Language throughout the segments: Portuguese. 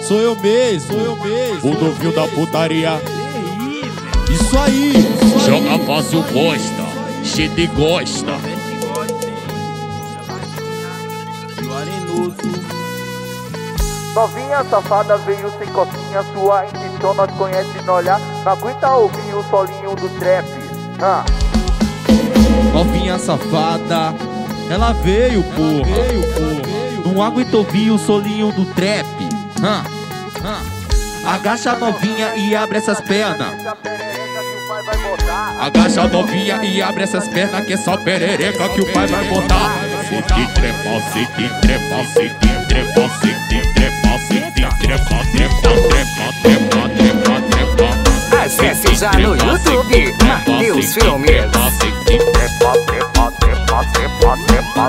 Sou eu mesmo, sou eu mesmo. O novinho da putaria. Isso aí. Joga fácil, gosta. Cheio gosta. Novinha safada veio sem cocinha, sua intenção nós conhece no olhar. Não aguenta ouvir o solinho do trap. Ah. Novinha safada, ela veio, porra. veio, porra. Não aguenta ouvir o solinho do trap. Hã? Hã? Agacha a novinha e abre essas pernas. Agacha a novinha e abre essas pernas que é só perereca que o pai vai botar. Se te trepa, se te trepa, se te trepa, se te trepa, se te trepa, trepa, trepa, trepa, trepa, trepa. Acesse já no YouTube, Matheus Filmes.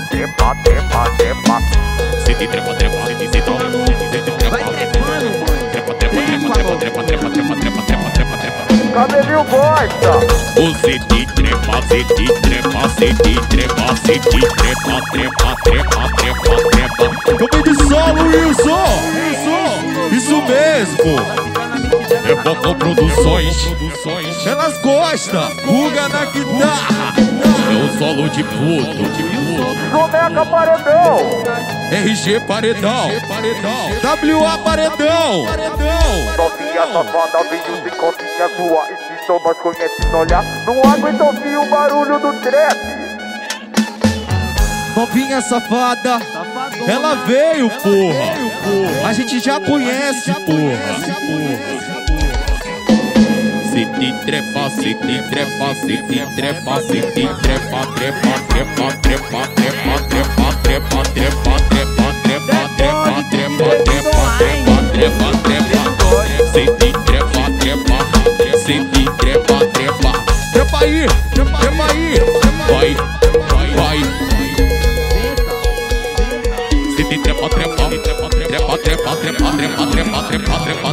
Trepa, trepa, trepa, trepa, trepa. Se te trepa, trepa, se te trepa, se te trepa. Vai trepando, mãe. Trepa, trepa, trepa, trepa, trepa, trepa, trepa, trepa, trepa, trepa, trepa. Cabelinho gosta. O se te trepa, se te trepa, se te trepa, se te trepa, trepa, trepa, trepa, trepa. Eu de solo, Wilson. Wilson. Isso mesmo. É Bocó Produções, Elas gostam. Ruga na guitarra. É o solo de puto. Joneca Paredão. RG Paredão. WA Paredão. Novinha safada, vinho de copinha sua. E se Thomas conhece, olha. Não aguento ouvir o barulho do trap. Novinha safada, Safadona. ela veio, ela porra. Veio, porra. A gente já conhece, gente já porra. Conhece, já porra te trepa, se te trepa, se te trepa, se te trepa, trepa, trepa, trepa, trepa, trepa, trepa, trepa, trepa, trepa, trepa, trepa, trepa, trepa, trepa, trepa. Se te trepa, trepa, se te trepa, trepa. Trepa aí, trepa aí. Vai, vai. Se te trepa, trepa, trepa, trepa, trepa, trepa, trepa, trepa, trepa, trepa,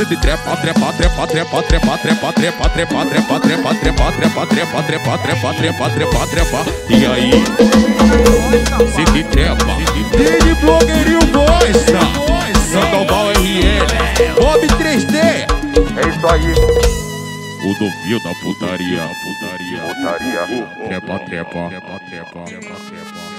Se te trepa, trepa, trepa, trepa, trepa, trepa, trepa, trepa, trepa, trepa, trepa, trepa, trepa, trepa, trepa, trepa, trepa, trepa. E aí? Se te trepa, Dele blogueirinho gosta. Sandoval RL, Bob 3D. É isso aí. o do fio da putaria, putaria. Putaria. Trepa, trepa, trepa, trepa, trepa.